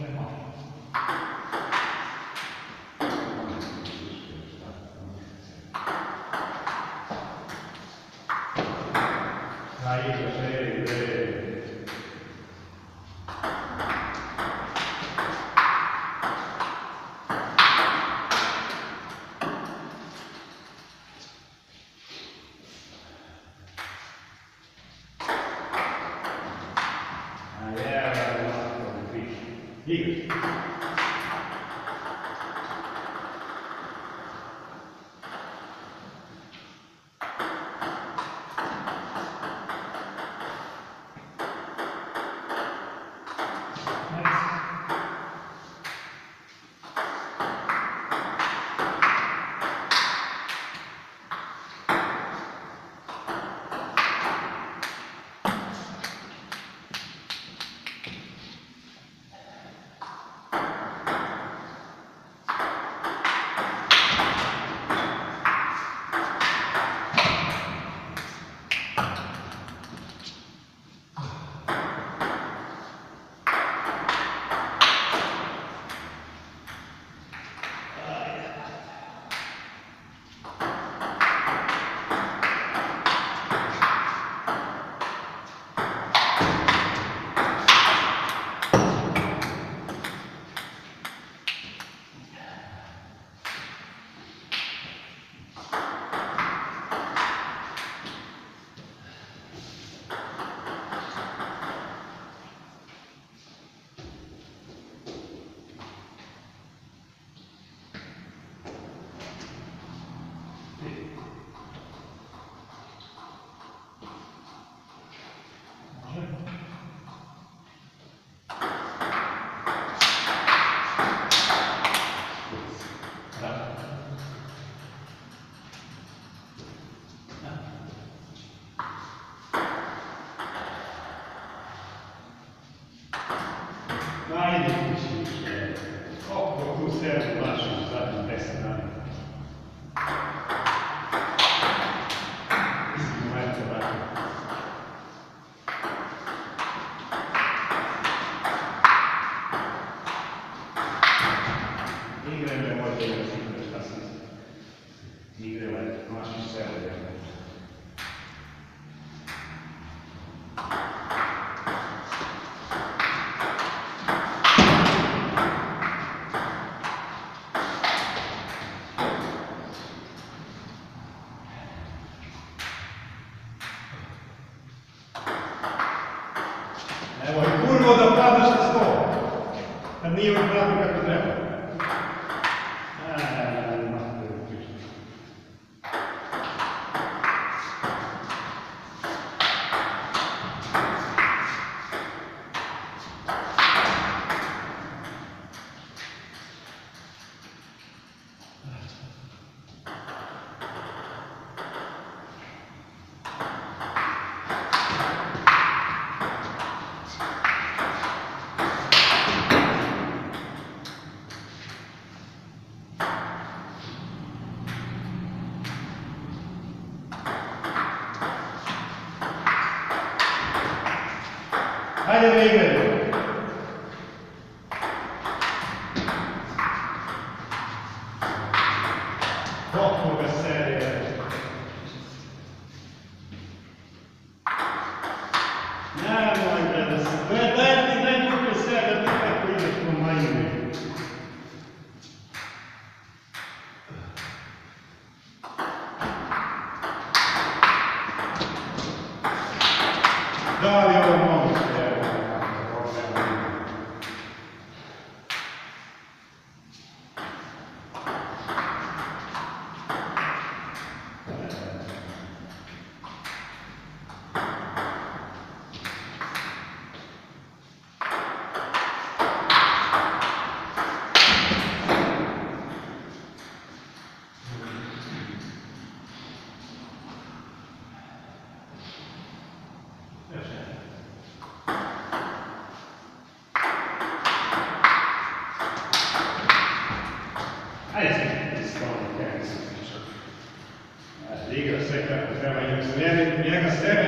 Amen. Ligas. Diga. Najdificilniejsze. O, wokół serca masz zadni test na Momento, vai. Nigre nie może jest inwestycji. Evo, i kurvo da padneš na sto. Kad nije upravio kako treba. Heiligen Regeln. sve kako treba, jer njega sebe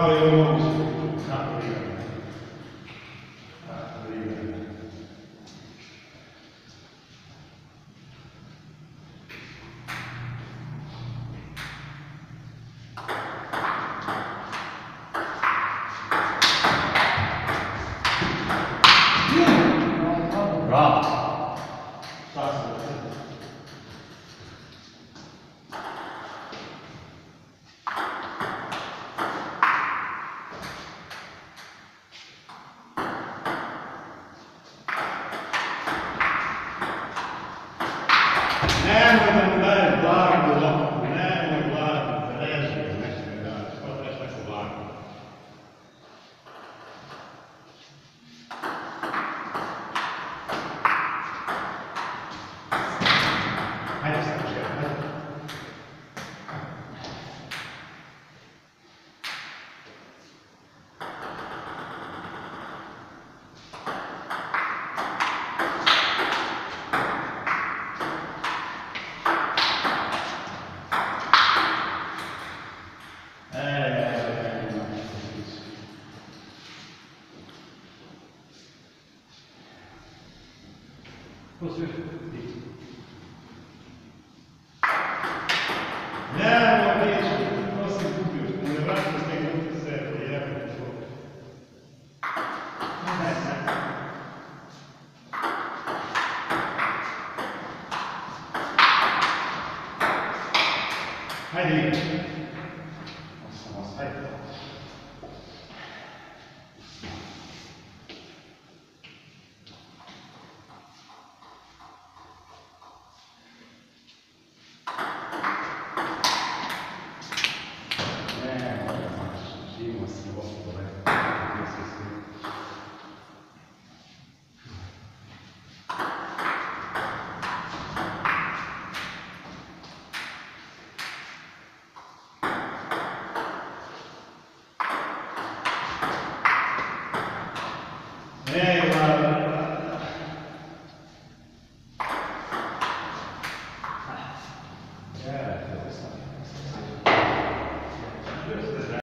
誰よりも Yeah.